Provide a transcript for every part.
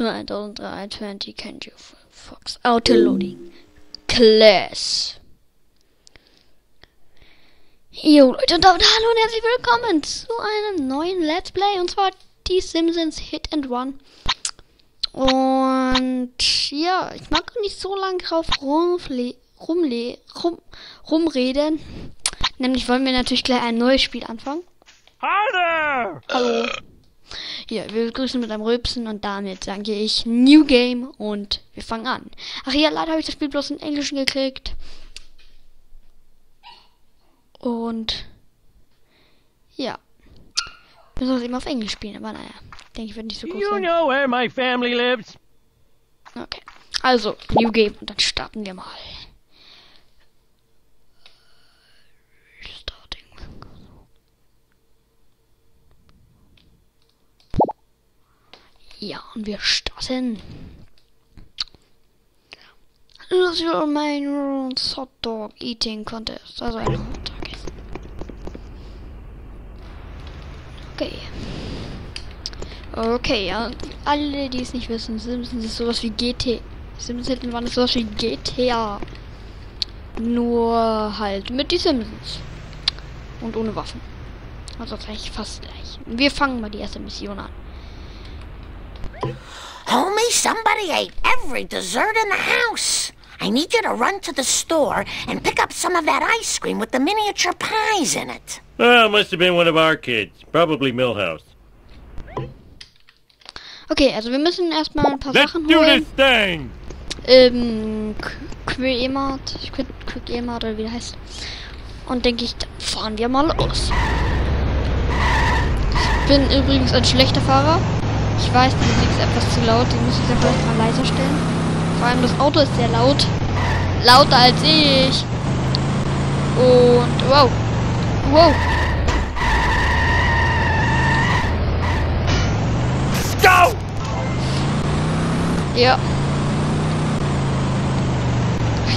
2003 Kenji Fox Autoloading. Class. Jo Leute und damit hallo und herzlich willkommen zu einem neuen Let's Play und zwar die Simpsons Hit and Run. Und ja, ich mag nicht so lange drauf rumle rumle rum rumreden. Nämlich wollen wir natürlich gleich ein neues Spiel anfangen. Hi there! Hallo. Ja, wir begrüßen mit einem Rülpsen und damit sage ich New Game und wir fangen an. Ach ja, leider habe ich das Spiel bloß in Englischen gekriegt. Und ja. Müssen wir es eben auf Englisch spielen, aber naja. Denke ich, wird nicht so groß You sein. know where my family lives. Okay. Also, New Game und dann starten wir mal. Ja, und wir starten. Das main rules Hot Dog Eating Contest. Also ein Hotdog essen. Okay. Okay, ja. Alle, die es nicht wissen, Simpsons ist sowas wie GT. Simpsons ist sowas wie GTA. Nur halt mit die Simpsons. Und ohne Waffen. Also gleich fast gleich. Wir fangen mal die erste Mission an. Homie, somebody ate every dessert in the house. I need you to run to the store and pick up some of that ice cream with the miniature pies in it. Oh, must have been one of our kids. Probably Millhouse. Okay, also wir müssen erstmal ein paar Let's Sachen do holen. this thing! Ähm, Quick Emart, Quick Quick Emart oder wie der heißt. Und denke ich, fahren wir mal los. Ich bin übrigens ein schlechter Fahrer. Ich weiß, die Musik ist etwas zu laut. Die muss ich dann vielleicht mal leiser stellen. Vor allem das Auto ist sehr laut. Lauter als ich. Und wow. Wow. Go! Ja.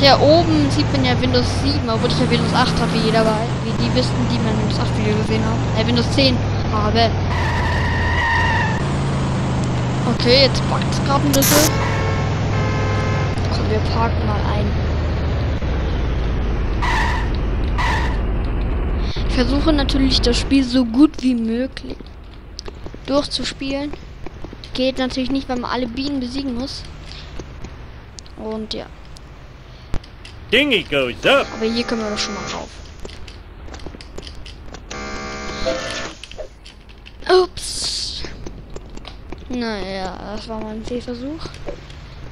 Ja, oben sieht man ja Windows 7, obwohl ich ja Windows 8 habe, wie jeder weiß. Wie die wissen, die mein Windows 8 Video gesehen haben. Äh, Windows 10 habe. Okay, jetzt packt es gerade ein bisschen. Komm, wir parken mal ein. Ich versuche natürlich das Spiel so gut wie möglich durchzuspielen. Geht natürlich nicht, weil man alle Bienen besiegen muss. Und ja. Dinghy goes up. Aber hier können wir doch schon mal rauf. Ups. Naja, das war mein Fehlversuch.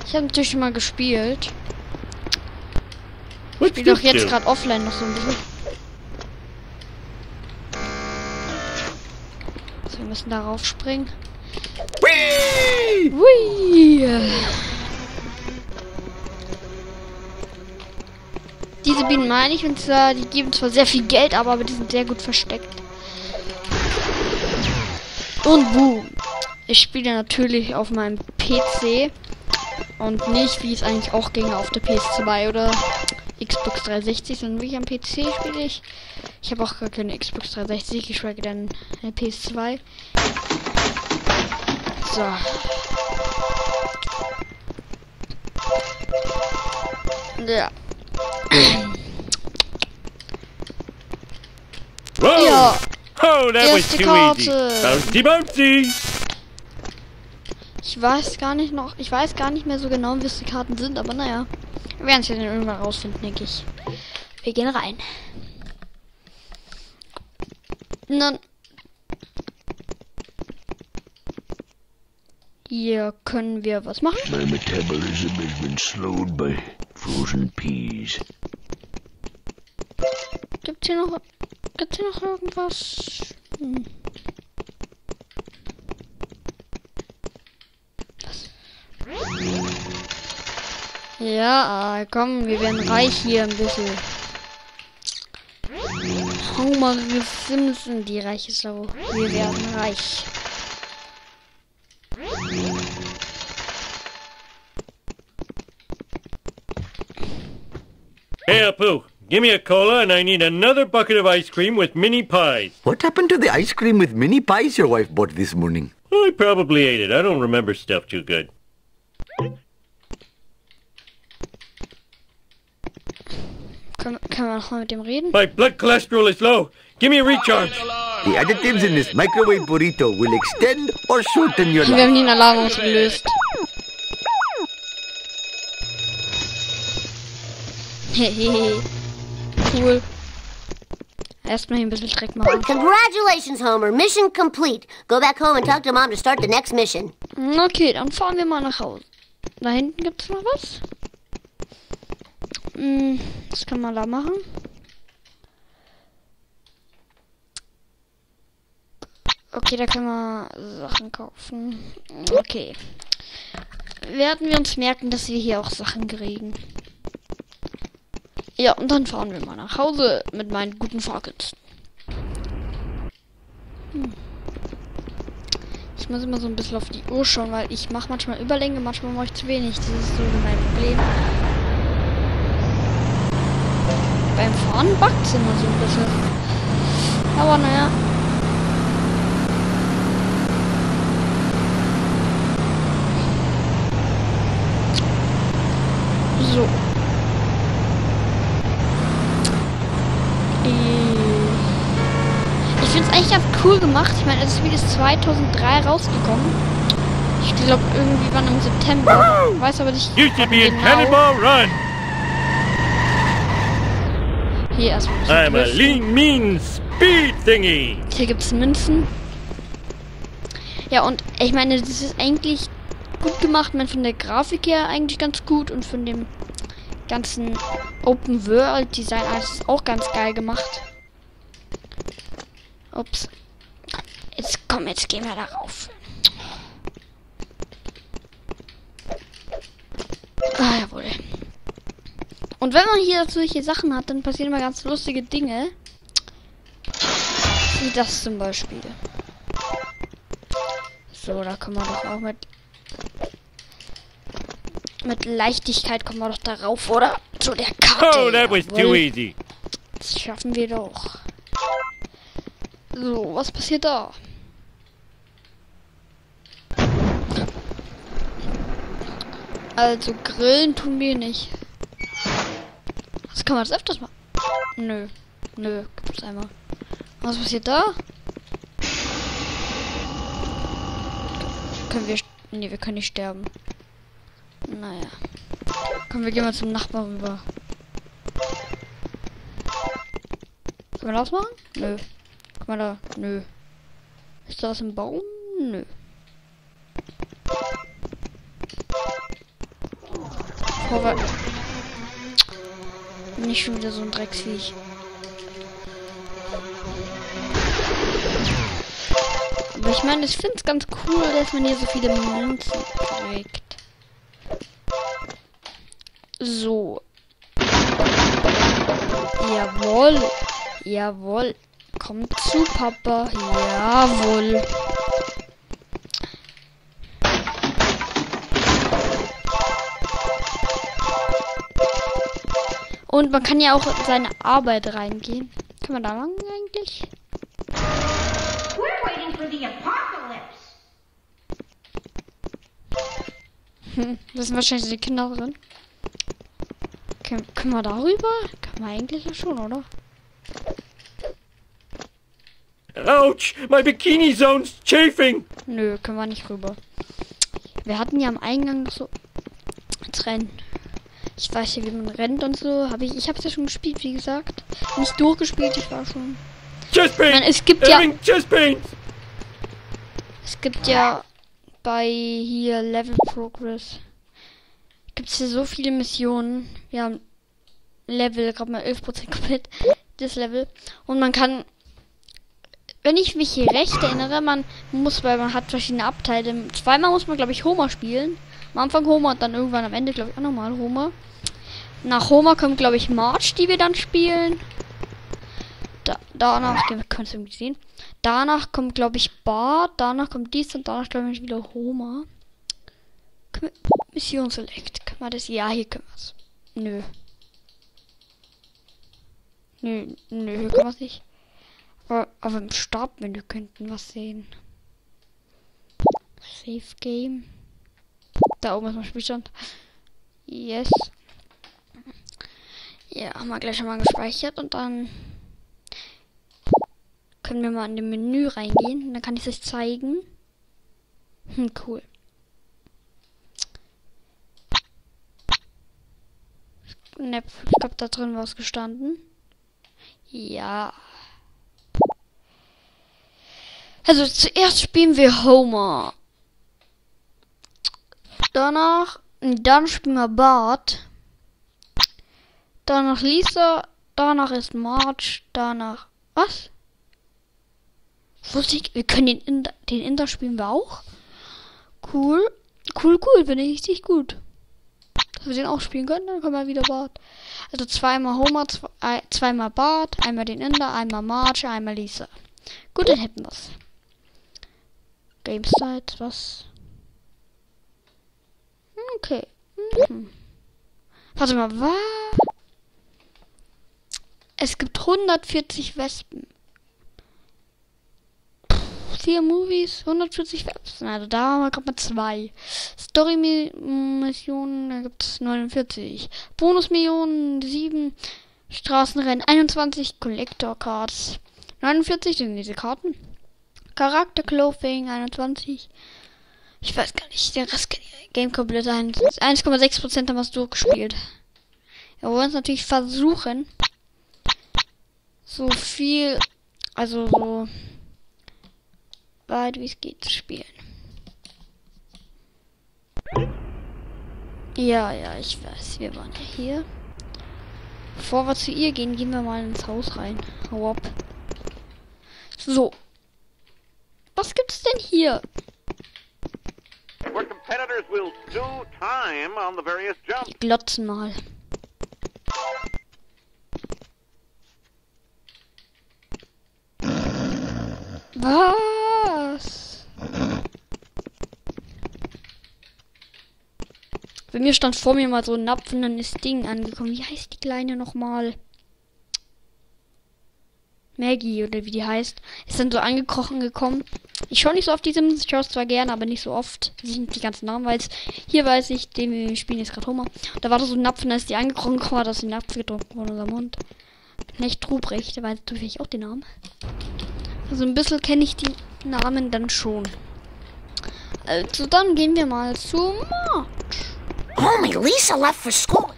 Ich habe natürlich schon mal gespielt. Ich spiele doch jetzt gerade offline noch so ein bisschen. So, wir müssen darauf springen. Whee! Hui. Diese Bienen meine ich, und zwar, die geben zwar sehr viel Geld, aber, aber die sind sehr gut versteckt. Und boom. Ich spiele natürlich auf meinem PC und nicht, wie es eigentlich auch ginge, auf der PS2 oder Xbox 360, sondern wie ich am PC spiele ich. Ich habe auch gar keine Xbox 360, geschweige denn eine PS2. So. Ja. Whoa! Ja. Oh, that was Erste too Karte. easy. Bouncy, bouncy! Ich weiß gar nicht noch, ich weiß gar nicht mehr so genau, wie es die Karten sind, aber naja. Wir werden es ja dann irgendwann rausfinden, denke ich. Wir gehen rein. Dann. Hier können wir was machen. My metabolism has been slowed by frozen peas. Gibt's hier noch, gibt's hier noch irgendwas? Hm. Ja, äh, komm, wir werden reich hier ein bisschen. Homer Simpson, die reiche Sau. Wir werden reich. Hey, Apu, give me a cola and I need another bucket of ice cream with mini pies. What happened to the ice cream with mini pies your wife bought this morning? I probably ate it. I don't remember stuff too good. Können, können wir noch mal mit dem reden? My blood cholesterol is low. Give me a recharge. The additives in this microwave burrito will extend or shorten your Wir life. haben den Alarm ausgelöst. Hehehe. cool. Erstmal hier ein bisschen Dreck machen. Congratulations, Homer. Mission complete. Go back home and talk to Mom to start the next mission. Mm, okay, dann fahren wir mal nach Hause. Da hinten gibt's noch was. Hm, was kann man da machen? Okay, da können wir Sachen kaufen. Okay. Werden wir uns merken, dass wir hier auch Sachen kriegen. Ja, und dann fahren wir mal nach Hause mit meinen guten Fahrkünsten. Hm. Ich muss immer so ein bisschen auf die Uhr schauen, weil ich mache manchmal Überlänge, manchmal mache ich zu wenig. Das ist so mein Problem. Beim Fahren backt es immer so ein bisschen. Aber naja. So. Ich finde es eigentlich ganz cool gemacht. Ich meine, das Spiel ist 2003 rausgekommen. Ich glaube irgendwie wann im September. Weiß aber nicht. You should be genau. Cannonball Run. Hier erstmal. I'm a lean, mean speed thingy. Hier gibt es Münzen. Ja, und ich meine, das ist eigentlich gut gemacht. Meine, von der Grafik her eigentlich ganz gut und von dem ganzen Open World Design alles ist auch ganz geil gemacht. Ups. Jetzt komm, jetzt gehen wir darauf. Ah, jawohl. Und wenn man hier solche Sachen hat, dann passieren immer ganz lustige Dinge. Wie das zum Beispiel. So, da können wir doch auch mit mit Leichtigkeit kommen wir doch darauf, oder? Zu der Karte. Oh, that was too easy. Das schaffen wir doch. So, was passiert da? Also grillen tun wir nicht. Das kann man das öfters machen. Nö. Nö, gibt's einmal. Was passiert da? Können wir... Nee, wir können nicht sterben. Naja. Komm, wir gehen mal zum Nachbarn rüber. Können wir das machen? Nö. Guck mal da. Nö. Ist da was im Baum? Nö. Vorwärts. Nicht schon wieder so ein Drecksviech. Aber ich meine, ich finde es ganz cool, dass man hier so viele Münzen kriegt. So. Jawohl. Jawohl. Kommt zu Papa. Jawohl. Und man kann ja auch in seine Arbeit reingehen. Kann man da lang eigentlich? Hm, das sind wahrscheinlich die Kinder drin. Können, können wir darüber? Kann man eigentlich ja schon, oder? Ouch! My bikini zone's chafing. Nö, können wir nicht rüber. Wir hatten ja am Eingang so das Rennen. Ich weiß ja, wie man rennt und so. Habe ich, ich habe es ja schon gespielt, wie gesagt. Nicht durchgespielt, ich war schon. Chest Nein, es gibt ja, pains. es gibt ja bei hier Level Progress gibt es ja so viele Missionen. Wir haben Level, gerade mal 11% komplett das Level und man kann wenn ich mich hier recht erinnere, man muss, weil man hat verschiedene Abteile. Zweimal muss man, glaube ich, Homer spielen. Am Anfang Homer und dann irgendwann am Ende, glaube ich, auch nochmal Homer. Nach Homer kommt, glaube ich, March, die wir dann spielen. Da, danach, wir können es irgendwie sehen. Danach kommt, glaube ich, Bart. Danach kommt dies und danach, glaube ich, wieder Homer. Mission Select. Können wir das? Ja, hier können wir es. Nö. Nö, nö, hier können wir es nicht. Aber, aber im Startmenü könnten wir es sehen. Save Game. Da oben ist mein Spielstand. Yes. Ja, haben wir gleich schon mal gespeichert und dann können wir mal in dem Menü reingehen. Und dann kann ich es euch zeigen. Hm, cool. Snap, ich glaube, da drin war es gestanden. Ja. Also zuerst spielen wir Homer. Danach, dann spielen wir Bart. Danach Lisa. Danach ist Marge. Danach. Was? Wusste ich, wir können den Inder, den Inder spielen wir auch. Cool. Cool, cool, finde ich richtig gut. Dass wir den auch spielen können, dann können wir wieder Bart. Also zweimal Homer, zwei, zweimal Bart, einmal den Inder, einmal Marge, einmal Lisa. Gut, dann hätten wir's. Gameside, was? Okay. Mhm. Warte mal, was? Es gibt 140 Wespen. Puh, vier Movies, 140 Wespen. Also da haben wir gerade mal zwei. Story-Missionen, da gibt es 49. Bonus-Millionen, 7. Straßenrennen, 21. Collector Cards, 49 sind diese Karten. Charakter Clothing, 21. Ich weiß gar nicht, der Rest Game komplett 1,6% haben wir es durchgespielt. Wir wollen es natürlich versuchen, so viel, also so weit wie es geht zu spielen. Ja, ja, ich weiß, wir waren ja hier. Bevor wir zu ihr gehen, gehen wir mal ins Haus rein. Hau ab. So. Was gibt's denn hier? Die glotzen mal. Was? Bei mir stand vor mir mal so ein Napf und dann ist Ding angekommen. Wie heißt die kleine nochmal? Maggie oder wie die heißt. Ist dann so angekrochen gekommen. Ich schaue nicht so oft die Sims, ich schaue es zwar gerne, aber nicht so oft. Sind die ganzen Namen, weil hier weiß ich, den wir spielen jetzt gerade Homer. Da war da so ein Napf und da ist die angekrochen gekommen, dass die Napf gedruckt von unserem Mund. Knecht Ruprecht, der weiß natürlich auch den Namen. Also ein bisschen kenne ich die Namen dann schon. Also dann gehen wir mal zu Marge. Homie, Lisa left for school.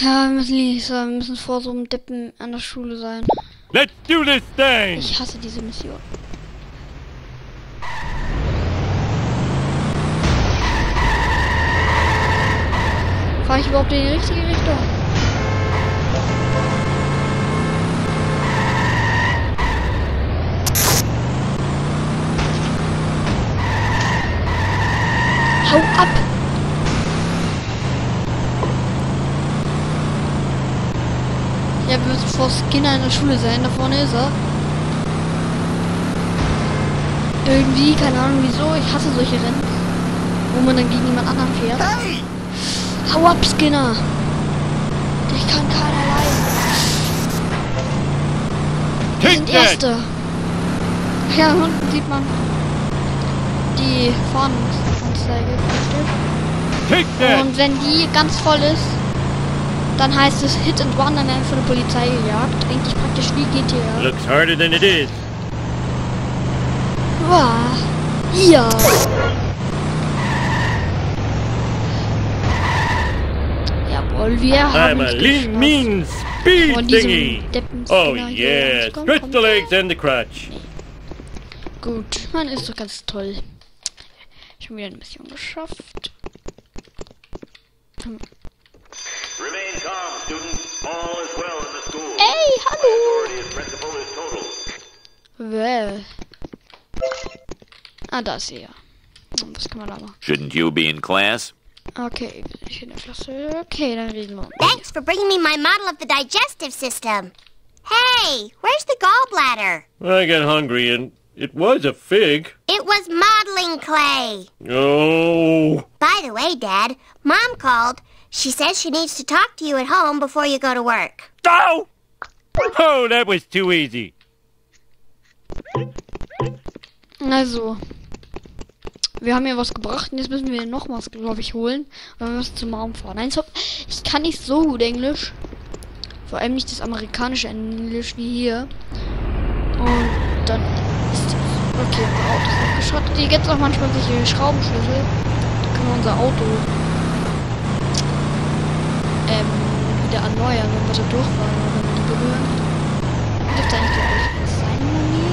Ja, wir müssen Lisa, wir müssen vor so einem Deppen an der Schule sein. Let's do this thing! Ich hasse diese Mission. Fahre ich überhaupt in die richtige Richtung? Hau ab! Ja, wir müssen vor Skinner in der Schule sein. Da vorne ist er. Irgendwie, keine Ahnung wieso. Ich hasse solche Rennen. Wo man dann gegen jemand anderen fährt. Hey! Hau ab, Skinner! Ich kann keinerlei. Wir Take sind! Erste. Ja, unten sieht man die Fahndungsanzeige! Und wenn die ganz voll ist, dann heißt es Hit and Run, dann werden wir von der Polizei gejagt. Eigentlich praktisch wie GTA. Looks harder than it is. Wow. Ja. Jawohl, wir haben I'm a lean, mean speed thingy. Oh yes, stretch the legs and the crutch. Gut, man ist doch ganz toll. Schon wieder eine Mission geschafft. Remain calm, students. All is well in the school. Ey, hallo! Well. Ah, da ist ja. Hm, Was kann man da machen? Shouldn't you be in class? Okay, ich in der Klasse. Okay, dann reden wir. Thanks for bringing me my model of the digestive system. Hey, where's the gallbladder? I got hungry and it was a fig. It was modeling clay. Oh. By the way, Dad, Mom called. She says she needs to talk to you at home before you go to work. Oh! Oh, that was too easy. Also. Wir haben ja was gebracht und jetzt müssen wir noch was, glaube ich, holen. Oder wir müssen zum Mom fahren. Nein, stopp. ich kann nicht so gut Englisch. Vor allem nicht das amerikanische Englisch wie hier. Und dann ist das. Okay, unser Auto ist abgeschrottet. Hier gibt es auch manchmal solche Schraubenschlüssel. Da können wir unser Auto ähm, wieder erneuern, wenn wir da durchfahren oder berühren. Dürfte eigentlich, was sein, Mami?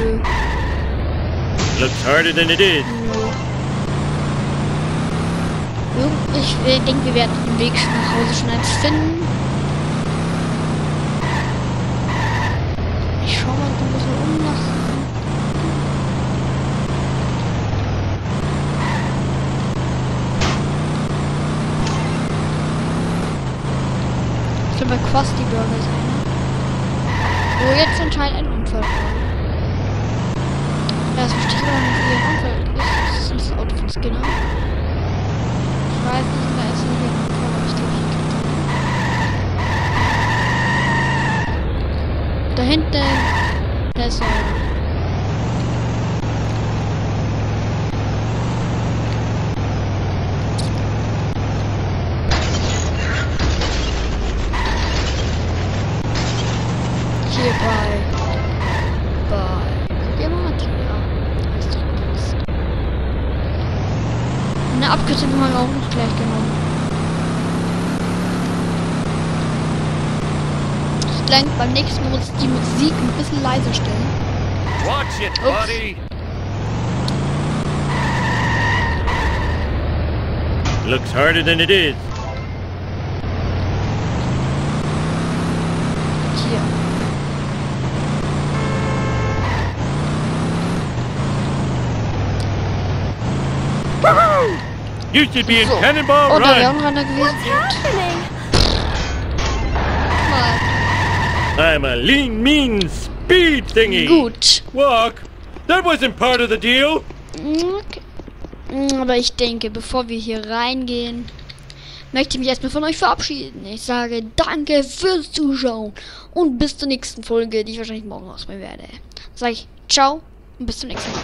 Nö. Looks harder than it is. Ich denke, wir werden den Weg nach Hause schon eins finden. Ich schau mal ein bisschen um nach. Ich glaube, bei Krusty Burger ist einer. Wo jetzt anscheinend ein Unfall war. Ja, es verstehe ich nicht, wie ein Unfall ist. Das ist das von Skinner. Ich weiß nicht, da ist nicht ein Unfall, aber ich glaube, ich den. Da hinten, da ist einer. Hier bei. Bei. Guck ihr mal, ja. Heißt doch Kunst. Eine Abkürzung haben wir auch noch gleich genommen. Ich denke, beim nächsten Mal muss die Musik ein bisschen leiser stellen. Watch it, buddy. Looks harder than it is. You should be in So. Cannonball Oh, da wäre Run. ein Runner gewesen. Mal. I'm a lean, mean speed thingy. Gut. Walk. That wasn't part of the deal. Okay. Mm, Aber ich denke, bevor wir hier reingehen, möchte ich mich erstmal von euch verabschieden. Ich sage danke fürs Zuschauen und bis zur nächsten Folge, die ich wahrscheinlich morgen ausmachen werde. Sage ich ciao und bis zum nächsten Mal.